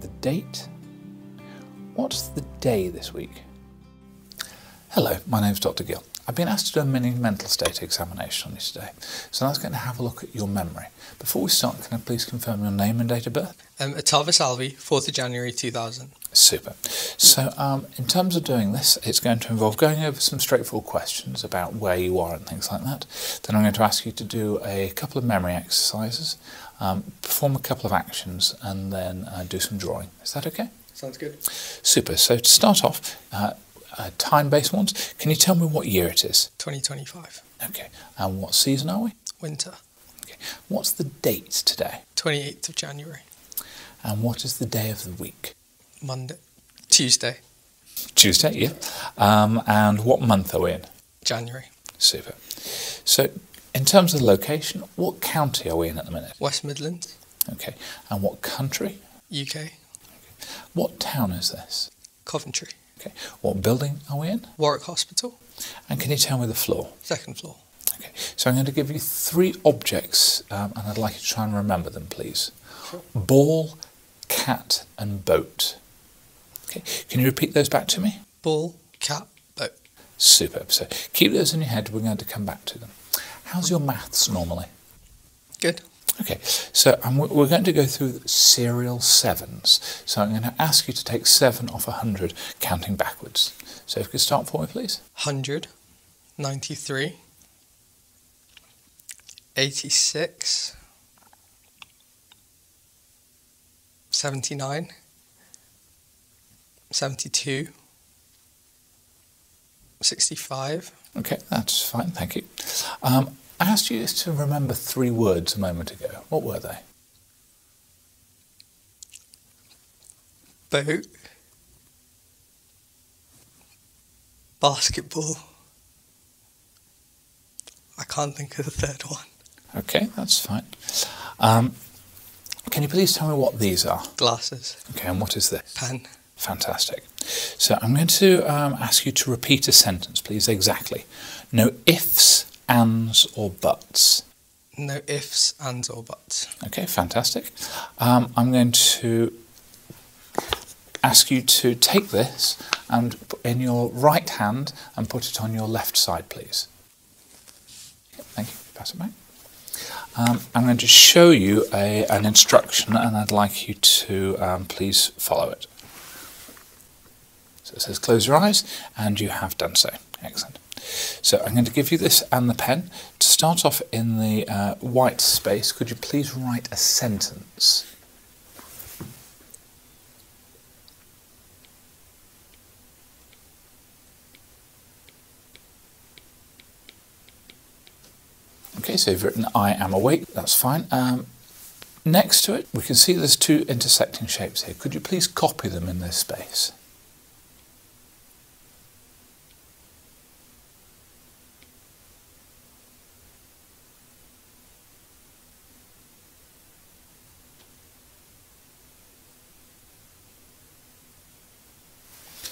The date? What's the day this week? Hello, my name's Dr. Gill. I've been asked to do a mini mental state examination on you today, so that's going to have a look at your memory. Before we start, can I please confirm your name and date of birth? Um, Atavis Alvi, 4th of January 2000. Super. So, um, in terms of doing this, it's going to involve going over some straightforward questions about where you are and things like that. Then I'm going to ask you to do a couple of memory exercises, um, perform a couple of actions, and then uh, do some drawing. Is that okay? Sounds good. Super. So, to start off, uh, uh, time-based ones. Can you tell me what year it is? 2025. Okay. And what season are we? Winter. Okay. What's the date today? 28th of January. And what is the day of the week? Monday. Tuesday. Tuesday, yeah. Um, and what month are we in? January. Super. So, in terms of the location, what county are we in at the minute? West Midlands. Okay. And what country? UK. Okay. What town is this? Coventry. Okay. What building are we in? Warwick Hospital. And can you tell me the floor? Second floor. Okay. So I'm going to give you three objects, um, and I'd like you to try and remember them, please. Sure. Ball, cat, and boat. Okay. Can you repeat those back to me? Ball, cat, boat. Superb. So keep those in your head. We're going to come back to them. How's your maths normally? Good. Okay, so um, we're going to go through serial sevens. So I'm going to ask you to take seven off a hundred, counting backwards. So if you could start for me, please. 100. 93. 86. 79. 72. 65. Okay, that's fine, thank you. Um, I asked you to remember three words a moment ago. What were they? Boat. Basketball. I can't think of the third one. Okay, that's fine. Um, can you please tell me what these are? Glasses. Okay, and what is this? Pen. Fantastic. So I'm going to um, ask you to repeat a sentence, please, exactly. No ifs, ands, or buts. No ifs, ands, or buts. Okay, fantastic. Um, I'm going to ask you to take this and put in your right hand and put it on your left side, please. Thank you. Pass it back. Um, I'm going to show you a, an instruction and I'd like you to um, please follow it. So it says close your eyes and you have done so. Excellent. So I'm going to give you this and the pen. To start off in the uh, white space, could you please write a sentence? Okay, so you've written I am awake, that's fine. Um, next to it, we can see there's two intersecting shapes here. Could you please copy them in this space?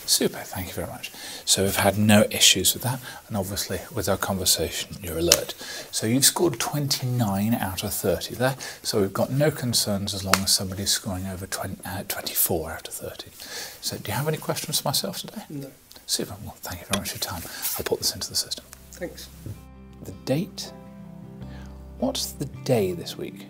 Super, thank you very much. So we've had no issues with that, and obviously with our conversation, you're alert. So you've scored 29 out of 30 there, so we've got no concerns as long as somebody's scoring over 20, uh, 24 out of 30. So do you have any questions for myself today? No. Super, well thank you very much for your time. I'll put this into the system. Thanks. The date? What's the day this week?